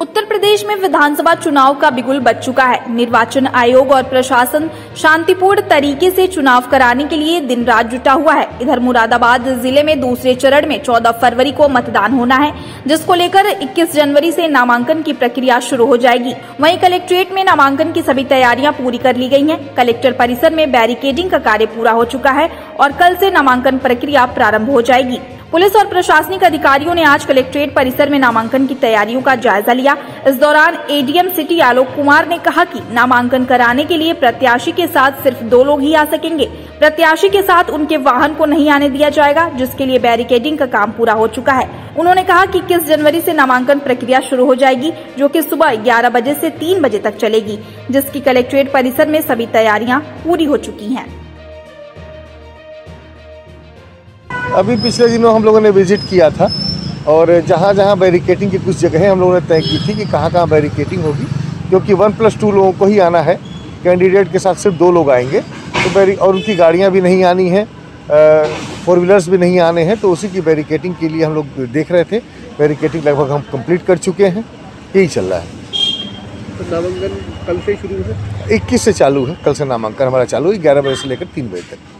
उत्तर प्रदेश में विधानसभा चुनाव का बिगुल बच चुका है। निर्वाचन आयोग और प्रशासन शांतिपूर्ण तरीके से चुनाव कराने के लिए दिन रात जुटा हुआ है। इधर मुरादाबाद ज़िले में दूसरे चरण में 14 फरवरी को मतदान होना है, जिसको लेकर 21 जनवरी से नामांकन की प्रक्रिया शुरू हो जाएगी। वहीं कलेक्ट्रेट में नामांकन की सभी तैयारियाँ पूरी कर ली गई है। कलेक्टर परिसर में बैरिकेडिंग का कार्य पूरा हो चुका है और कल से नामांकन प्रक्रिया प्रारंभ हो जाएगी। पुलिस और प्रशासनिक अधिकारियों ने आज कलेक्ट्रेट परिसर में नामांकन की तैयारियों का जायजा लिया। इस दौरान एडीएम सिटी आलोक कुमार ने कहा कि नामांकन कराने के लिए प्रत्याशी के साथ सिर्फ़ दो लोग ही आ सकेंगे। प्रत्याशी के साथ उनके वाहन को नहीं आने दिया जाएगा, जिसके लिए बैरिकेडिंग का काम पूरा हो चुका है। उन्होंने कहा कि इक्कीस जनवरी से नामांकन प्रक्रिया शुरू हो जाएगी, जो कि सुबह 11 बजे से 3 बजे तक चलेगी, जिसकी कलेक्ट्रेट परिसर में सभी तैयारियाँ पूरी हो चुकी हैं। अभी पिछले दिनों हम लोगों ने विज़िट किया था और जहाँ जहाँ बैरिकेटिंग की कुछ जगहें हम लोगों ने तय की थी कि कहाँ कहाँ बैरिकेटिंग होगी क्योंकि वन प्लस टू लोगों को ही आना है। कैंडिडेट के साथ सिर्फ़ दो लोग आएँगे तो बैरी और उनकी गाड़ियाँ भी नहीं आनी हैं फोर व्हीलर्स भी नहीं आने हैं तो उसी की बैरिकेटिंग के लिए हम लोग देख रहे थे। बैरिकेटिंग लगभग हम कंप्लीट कर चुके हैं यही चल रहा है। तो नामांकन कल से शुरू है इक्कीस से चालू है कल से नामांकन हमारा चालू है ग्यारह बजे से लेकर तीन बजे तक।